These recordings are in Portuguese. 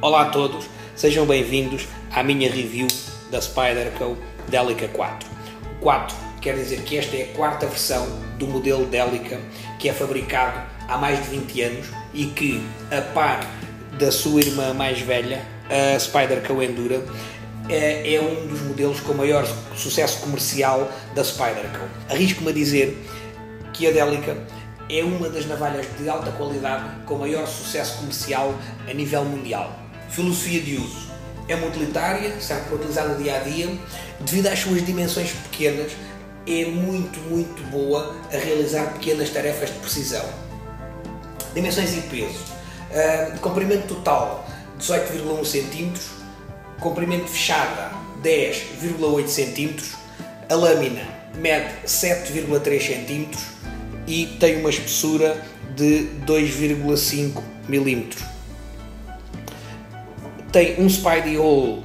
Olá a todos, sejam bem-vindos à minha review da Spyderco Delica 4. O 4 quer dizer que esta é a quarta versão do modelo Delica que é fabricado há mais de 20 anos e que, a par da sua irmã mais velha, a Spyderco Endura, é, é um dos modelos com maior sucesso comercial da Spyderco. Arrisco-me a dizer que a Delica é uma das navalhas de alta qualidade com maior sucesso comercial a nível mundial. Filosofia de uso. É uma utilitária, serve para utilizar no dia a dia. Devido às suas dimensões pequenas, é muito, muito boa a realizar pequenas tarefas de precisão. Dimensões e peso. Uh, comprimento total 18,1 cm, comprimento fechada 10,8 cm, a lâmina mede 7,3 cm e tem uma espessura de 2,5 mm. Tem um Spidey Hole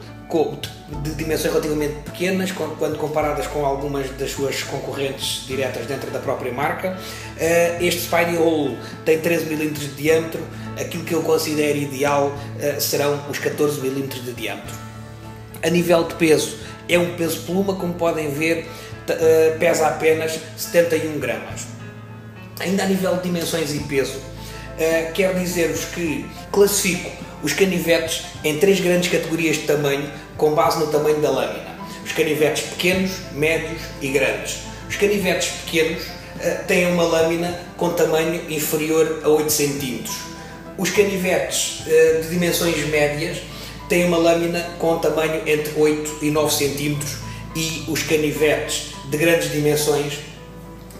de dimensões relativamente pequenas quando comparadas com algumas das suas concorrentes diretas dentro da própria marca. Eh, este Spidey Hole tem 13 mm de diâmetro, aquilo que eu considero ideal eh, serão os 14 mm de diâmetro. A nível de peso, é um peso pluma, como podem ver, eh, pesa apenas 71 gramas. Ainda a nível de dimensões e peso, quero dizer-vos que classifico os canivetes em três grandes categorias de tamanho com base no tamanho da lâmina. Os canivetes pequenos, médios e grandes. Os canivetes pequenos uh, têm uma lâmina com tamanho inferior a 8 cm. Os canivetes uh, de dimensões médias têm uma lâmina com tamanho entre 8 e 9 cm e os canivetes de grandes dimensões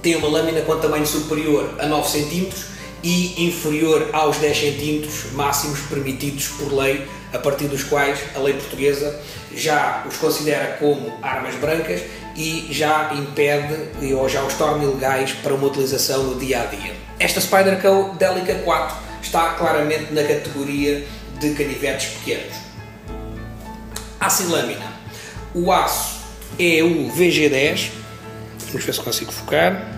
têm uma lâmina com tamanho superior a 9 cm e inferior aos 10 cm máximos permitidos por lei, a partir dos quais a lei portuguesa já os considera como armas brancas e já impede ou já os torna ilegais para uma utilização no dia a dia. Esta Spyderco Delica 4 está claramente na categoria de canivetes pequenos. Aço e lâmina. O aço é o VG10. Vamos ver se consigo focar.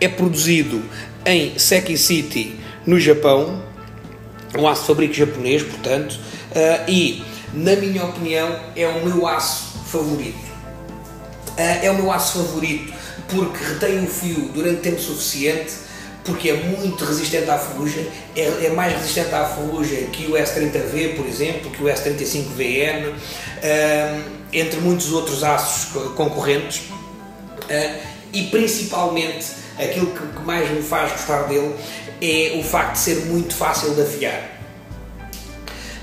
É produzido em Seki City, no Japão, um aço de fabrico japonês, portanto, uh, e, na minha opinião, é o meu aço favorito. Uh, é o meu aço favorito porque retém o fio durante tempo suficiente, porque é muito resistente à ferrugem, é, é mais resistente à ferrugem que o S30V, por exemplo, que o S35VN, uh, entre muitos outros aços concorrentes, e principalmente aquilo que, que mais me faz gostar dele é o facto de ser muito fácil de afiar.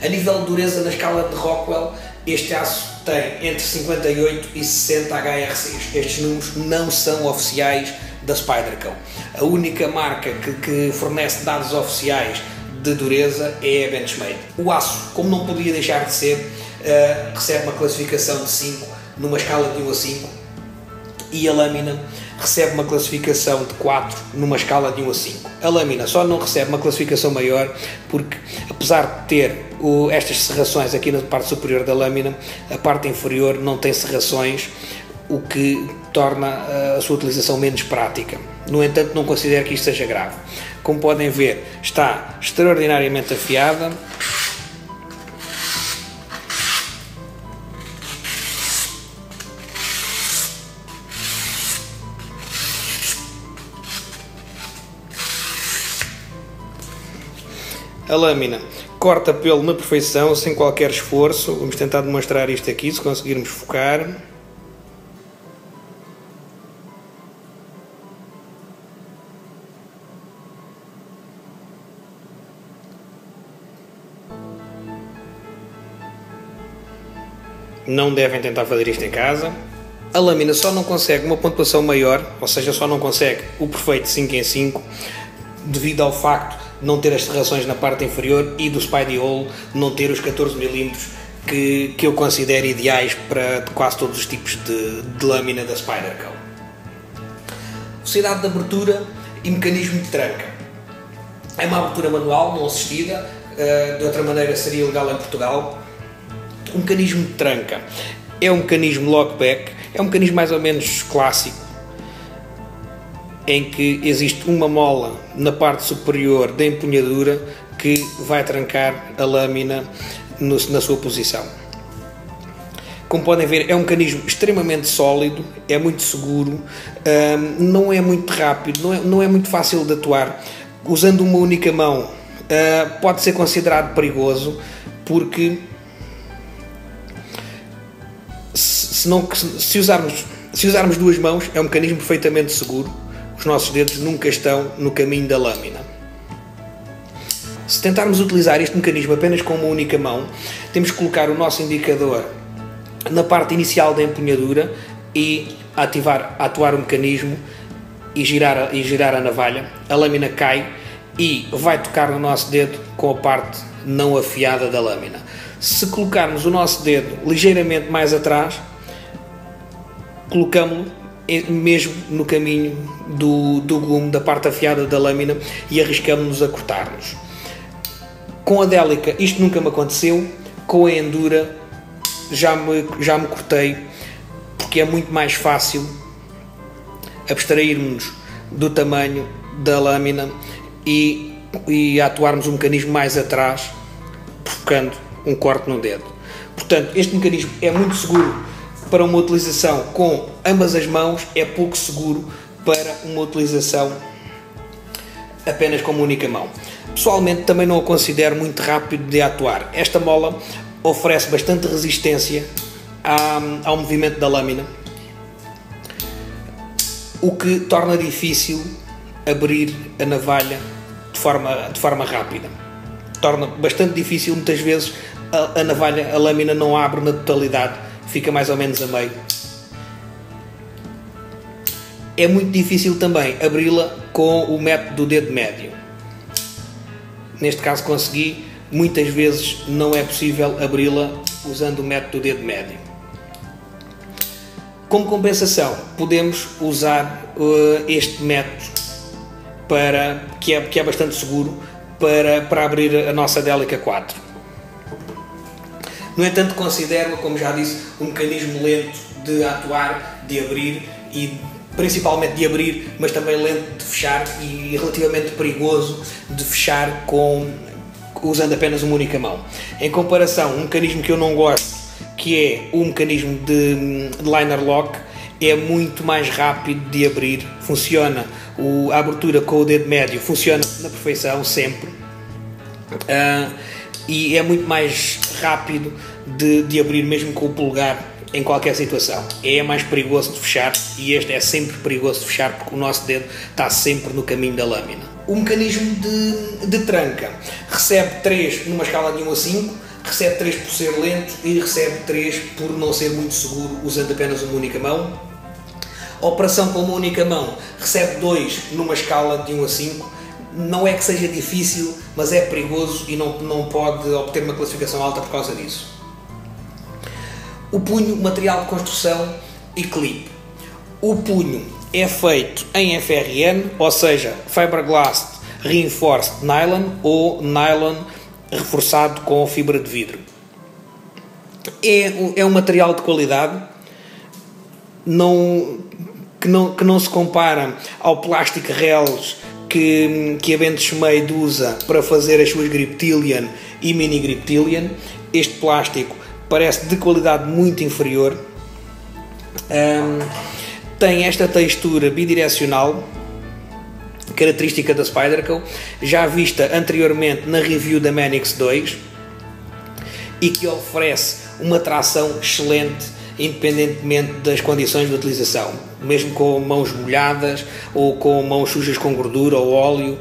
A nível de dureza na escala de Rockwell, este aço tem entre 58 e 60 HRCs. Estes números não são oficiais da Spyderco. A única marca que, que, fornece dados oficiais de dureza é a Benchmade. O aço, como não podia deixar de ser, uh, recebe uma classificação de 5 numa escala de 1 a 5 e a lâmina recebe uma classificação de 4 numa escala de 1 a 5. A lâmina só não recebe uma classificação maior porque, apesar de ter o, estas serrações aqui na parte superior da lâmina, a parte inferior não tem serrações, o que torna a sua utilização menos prática. No entanto, não considero que isto seja grave. Como podem ver, está extraordinariamente afiada A lâmina corta pelo na perfeição, sem qualquer esforço. Vamos tentar demonstrar isto aqui, se conseguirmos focar. Não devem tentar fazer isto em casa. A lâmina só não consegue uma pontuação maior, ou seja, só não consegue o perfeito 5 em 5, devido ao facto não ter as serrações na parte inferior e do Spidey Hole não ter os 14 mm que, que eu considero ideais para quase todos os tipos de, de lâmina da Spyderco. Velocidade de abertura e mecanismo de tranca. É uma abertura manual, não assistida, uh, de outra maneira seria legal em Portugal. O mecanismo de tranca é um mecanismo lockback, é um mecanismo mais ou menos clássico, em que existe uma mola na parte superior da empunhadura que vai trancar a lâmina no, na sua posição. Como podem ver, é um mecanismo extremamente sólido, é muito seguro, hum, não é muito rápido, não é, não é muito fácil de atuar. Usando uma única mão, uh, pode ser considerado perigoso, porque se, não, se, usarmos, se usarmos duas mãos, é um mecanismo perfeitamente seguro. Os nossos dedos nunca estão no caminho da lâmina. Se tentarmos utilizar este mecanismo apenas com uma única mão, temos que colocar o nosso indicador na parte inicial da empunhadura e ativar, atuar o mecanismo e girar, e girar a navalha. A lâmina cai e vai tocar no nosso dedo com a parte não afiada da lâmina. Se colocarmos o nosso dedo ligeiramente mais atrás, colocamos-lo mesmo no caminho do, do gume, da parte afiada da lâmina e arriscamos-nos a cortar-nos. Com a Délica isto nunca me aconteceu, com a Endura já me, já me cortei, porque é muito mais fácil abstrairmos do tamanho da lâmina e, e atuarmos um mecanismo mais atrás, provocando um corte no dedo. Portanto, este mecanismo é muito seguro para uma utilização com ambas as mãos, é pouco seguro para uma utilização apenas com uma única mão. Pessoalmente também não o considero muito rápido de atuar. Esta mola oferece bastante resistência ao movimento da lâmina, o que torna difícil abrir a navalha de forma, de forma rápida. Torna bastante difícil, muitas vezes, a, a navalha, a lâmina não abre na totalidade, fica mais ou menos a meio. É muito difícil também abri-la com o método do dedo médio. Neste caso consegui, muitas vezes não é possível abri-la usando o método do dedo médio. Como compensação, podemos usar uh, este método para, que, é, que é bastante seguro para, para abrir a nossa Delica 4. No entanto, considero, como já disse, um mecanismo lento de atuar, de abrir e principalmente de abrir, mas também lento de fechar e relativamente perigoso de fechar com usando apenas uma única mão. Em comparação, um mecanismo que eu não gosto, que é o mecanismo de, de liner lock, é muito mais rápido de abrir, funciona, o, a abertura com o dedo médio funciona na perfeição, sempre, uh, e é muito mais rápido de, de abrir mesmo com o polegar em qualquer situação. É mais perigoso de fechar e este é sempre perigoso de fechar porque o nosso dedo está sempre no caminho da lâmina. O mecanismo de, de tranca recebe 3 numa escala de 1 a 5, recebe 3 por ser lento e recebe 3 por não ser muito seguro usando apenas uma única mão. A operação com uma única mão recebe 2 numa escala de 1 a 5. Não é que seja difícil, mas é perigoso e não, não pode obter uma classificação alta por causa disso. O punho, material de construção e clipe. O punho é feito em FRN, ou seja, Fiberglass Reinforced Nylon ou Nylon reforçado com fibra de vidro. É, é um material de qualidade não, que, não, que não se compara ao plástico Reels que, que a Benchmade usa para fazer as suas Griptilian e Mini Griptilian. Este plástico parece de qualidade muito inferior. Um, tem esta textura bidirecional, característica da Spyderco, já vista anteriormente na review da Manix 2 e que oferece uma tração excelente independentemente das condições de utilização, mesmo com mãos molhadas ou com mãos sujas com gordura ou óleo,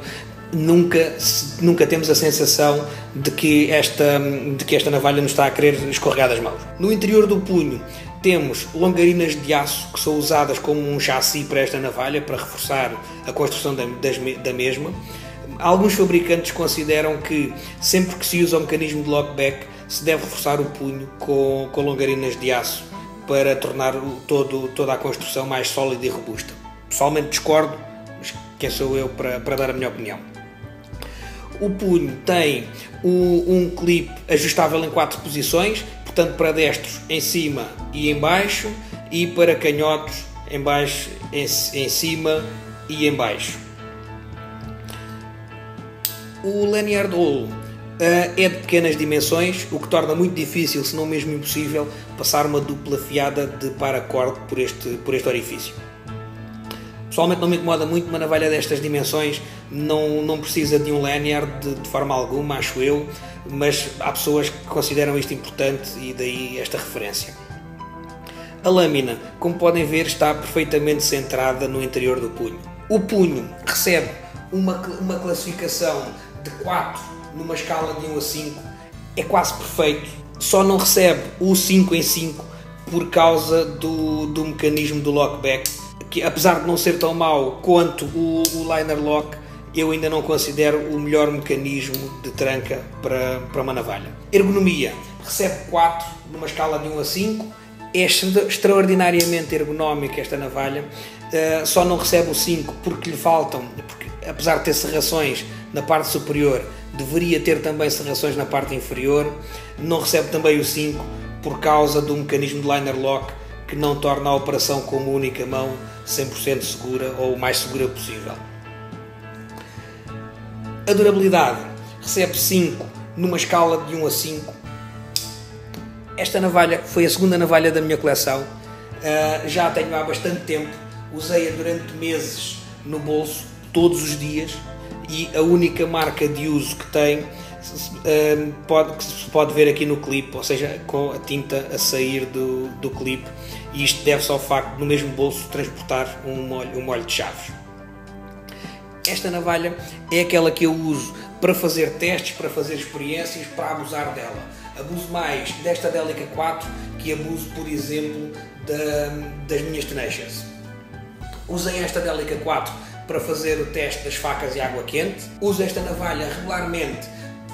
nunca, nunca temos a sensação de que, esta, de que esta navalha nos está a querer escorregar das mãos. No interior do punho temos longarinas de aço que são usadas como um chassi para esta navalha para reforçar a construção da, das, da mesma. Alguns fabricantes consideram que sempre que se usa o mecanismo de lockback se deve reforçar o punho com, com longarinas de aço para tornar todo, toda a construção mais sólida e robusta. Pessoalmente discordo, mas quem sou eu para, para dar a minha opinião? O punho tem um, um clipe ajustável em quatro posições, portanto para destros em cima e em baixo e para canhotos em baixo, em, em cima e em baixo. O lanyard hole é de pequenas dimensões, o que torna muito difícil, se não mesmo impossível, passar uma dupla fiada de paracorde por este, por este orifício. Pessoalmente não me incomoda muito uma navalha destas dimensões, não, não precisa de um lanyard de, de, forma alguma, acho eu, mas há pessoas que consideram isto importante e daí esta referência. A lâmina, como podem ver, está perfeitamente centrada no interior do punho. O punho recebe uma, uma classificação de 4 numa escala de 1 a 5, é quase perfeito, só não recebe o 5 em 5 por causa do, do mecanismo do lockback que apesar de não ser tão mau quanto o, o liner lock, eu ainda não considero o melhor mecanismo de tranca para, para uma navalha. Ergonomia, recebe 4 numa escala de 1 a 5, é extraordinariamente ergonómica esta navalha, uh, só não recebe o 5 porque lhe faltam, porque, apesar de ter serrações na parte superior, deveria ter também serrações na parte inferior, não recebe também o 5 por causa do mecanismo de liner lock que não torna a operação com uma única mão 100% segura ou o mais segura possível. A durabilidade recebe 5 numa escala de 1 a 5. Esta navalha foi a segunda navalha da minha coleção. Uh, já a tenho há bastante tempo. Usei-a durante meses no bolso, todos os dias, e a única marca de uso que tem pode, que se pode ver aqui no clipe, ou seja, com a tinta a sair do, do clipe, e isto deve-se ao facto de no mesmo bolso transportar um molho, um molho de chaves. Esta navalha é aquela que eu uso para fazer testes, para fazer experiências, para abusar dela. Abuso mais desta Delica 4 que abuso, por exemplo, da, das minhas Tenacious. Usei esta Delica 4 para fazer o teste das facas e água quente. Uso esta navalha regularmente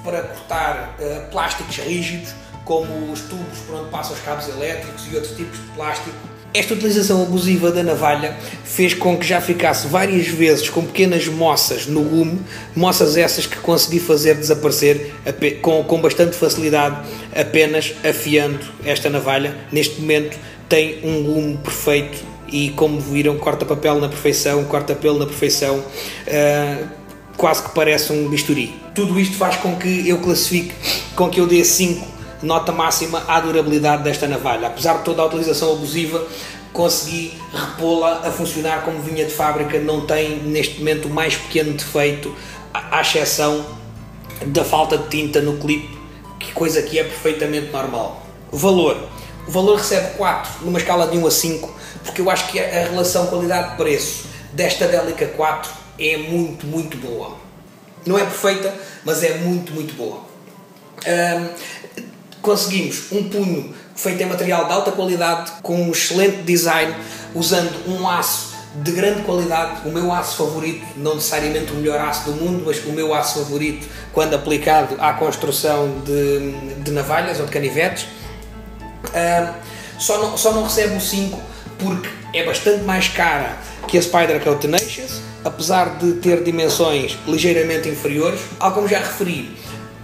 para cortar uh, plásticos rígidos, como os tubos por onde passam os cabos elétricos e outros tipos de plástico. Esta utilização abusiva da navalha fez com que já ficasse várias vezes com pequenas moças no gume, moças essas que consegui fazer desaparecer com, com bastante facilidade, apenas afiando esta navalha. Neste momento tem um gume perfeito e, como viram, corta papel na perfeição, corta pelo na perfeição. Uh, quase que parece um bisturi. Tudo isto faz com que eu classifique, com que eu dê 5 nota máxima à durabilidade desta navalha. Apesar de toda a utilização abusiva, consegui repô-la a funcionar como vinha de fábrica, não tem neste momento o mais pequeno defeito, à exceção da falta de tinta no clipe, que coisa que é perfeitamente normal. Valor. O valor recebe 4 numa escala de 1 a 5, porque eu acho que a relação qualidade-preço desta Delica 4 é muito, muito boa. Não é perfeita, mas é muito, muito boa. Um, conseguimos um punho feito em material de alta qualidade, com um excelente design, usando um aço de grande qualidade, o meu aço favorito, não necessariamente o melhor aço do mundo, mas o meu aço favorito quando aplicado à construção de, de navalhas ou de canivetes. Um, só, não, só não recebe o 5 porque é bastante mais cara que a Spyderco Tenacious, apesar de ter dimensões ligeiramente inferiores. Ao como já referi,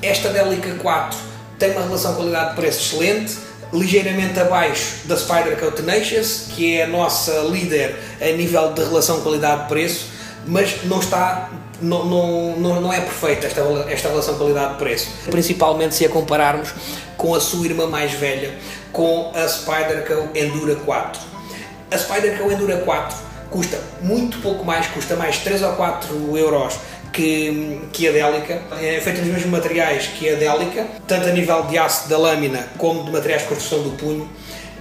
esta Delica 4 tem uma relação qualidade-preço excelente, ligeiramente abaixo da Spyderco Tenacious, que é a nossa líder a nível de relação qualidade-preço, mas não está não, não, não, é perfeita esta, esta relação qualidade-preço, principalmente se a compararmos com a sua irmã mais velha, com a Spyderco Endura 4. A Spyderco Endura 4 custa muito pouco mais, custa mais 3 ou 4 euros que, que a Délica, é feita nos mesmos materiais que a Délica, tanto a nível de aço da lâmina como de materiais de construção do punho,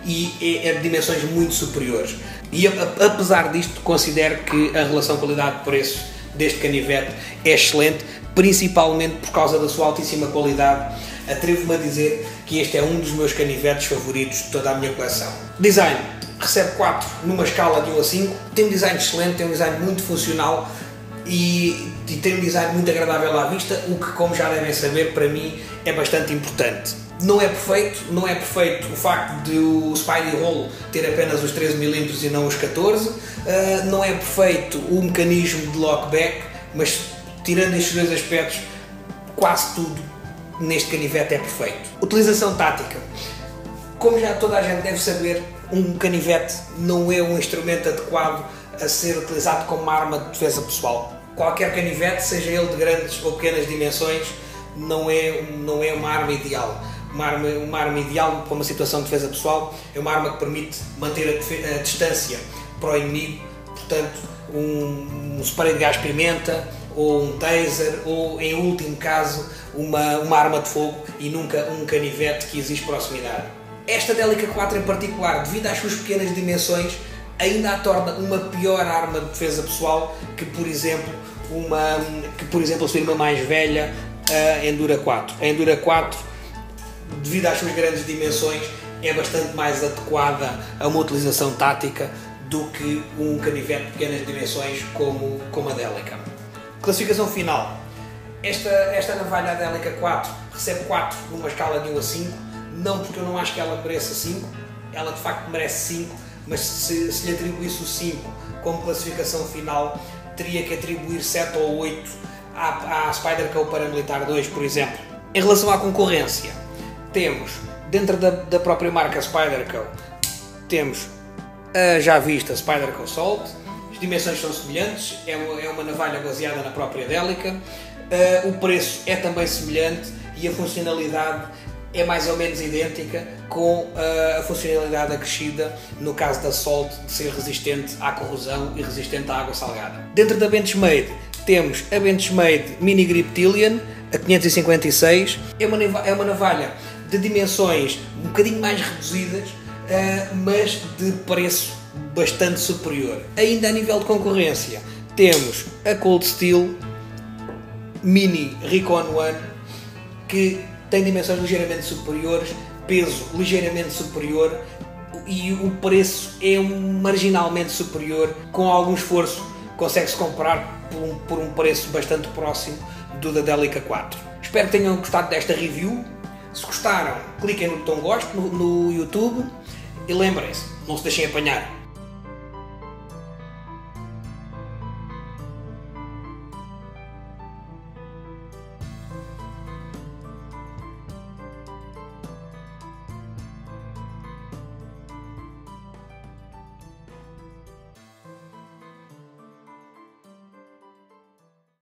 e é, é de dimensões muito superiores. E apesar disto, considero que a relação qualidade-preço deste canivete é excelente, principalmente por causa da sua altíssima qualidade. Atrevo-me a dizer que este é um dos meus canivetes favoritos de toda a minha coleção. Design recebe 4 numa escala de 1 a 5, tem um design excelente, tem um design muito funcional e, e tem um design muito agradável à vista, o que, como já devem saber, para mim é bastante importante. Não é perfeito, não é perfeito o facto de o Spidey Hole ter apenas os 13mm e não os 14, uh, não é perfeito o mecanismo de lockback, mas tirando estes dois aspectos, quase tudo neste canivete é perfeito. Utilização tática Como já toda a gente deve saber, um canivete não é um instrumento adequado a ser utilizado como arma de defesa pessoal. Qualquer canivete, seja ele de grandes ou pequenas dimensões, não é, não é uma arma ideal. Uma arma, uma arma ideal para uma situação de defesa pessoal é uma arma que permite manter a, a distância para o inimigo, portanto, um, um spray de gás pimenta ou um taser ou, em último caso, uma, uma arma de fogo e nunca um canivete que exige proximidade. Esta Delica 4 em particular, devido às suas pequenas dimensões, ainda a torna uma pior arma de defesa pessoal que, por exemplo, uma, que, por exemplo, a sua irmã mais velha, a Endura 4. A Endura 4, devido às suas grandes dimensões, é bastante mais adequada a uma utilização tática do que um canivete de pequenas dimensões como, como a Delica. Classificação final. Esta, esta navalha Delica 4 recebe 4 numa escala de 1 a 5, não porque eu não acho que ela mereça 5, ela de facto merece 5, mas se, se lhe atribuísse o 5 como classificação final, teria que atribuir 7 ou 8 à, à Spyderco Paramilitar 2, por exemplo. Em relação à concorrência, temos, dentro da, da própria marca Spyderco, temos a já vista Spyderco Salt, as dimensões são semelhantes, é uma, é uma navalha baseada na própria Delica, uh, o preço é também semelhante e a funcionalidade é mais ou menos idêntica com uh, a funcionalidade acrescida no caso da Salt de ser resistente à corrosão e resistente à água salgada. Dentro da Benchmade temos a Benchmade Mini Grip Tillian a 556, é uma, é uma navalha de dimensões um bocadinho mais reduzidas, uh, mas de preço bastante superior. Ainda a nível de concorrência, temos a Cold Steel Mini Recon One que tem dimensões ligeiramente superiores, peso ligeiramente superior e o preço é marginalmente superior. Com algum esforço, consegue-se comprar por um, por um preço bastante próximo do da Delica 4. Espero que tenham gostado desta review. Se gostaram, cliquem no botão gosto no, no YouTube e lembrem-se, não se deixem apanhar.